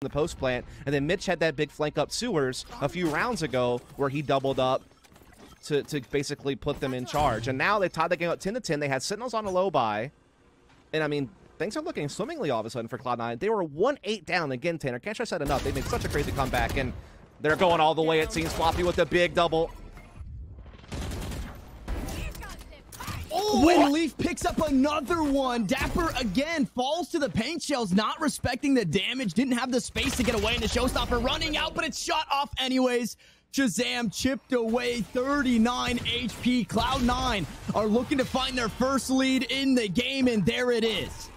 the post plant, and then Mitch had that big flank up sewers a few rounds ago where he doubled up to, to basically put them in charge. And now they tied the game up 10 to 10. They had Sentinels on a low buy. And I mean, things are looking swimmingly all of a sudden for Cloud9. They were 1 8 down again, Tanner. Can't stress that enough. They made such a crazy comeback, and they're going all the way, it seems. Floppy with a big double. Oh, and Leaf picks up another one. dapr again falls to the paint shells, not respecting the damage. Didn't have the space to get away, and the showstopper running out, but it's shot off anyways. ShahZaM chipped away 39 HP. Cloud9 are looking to find their first lead in the game, and there it is.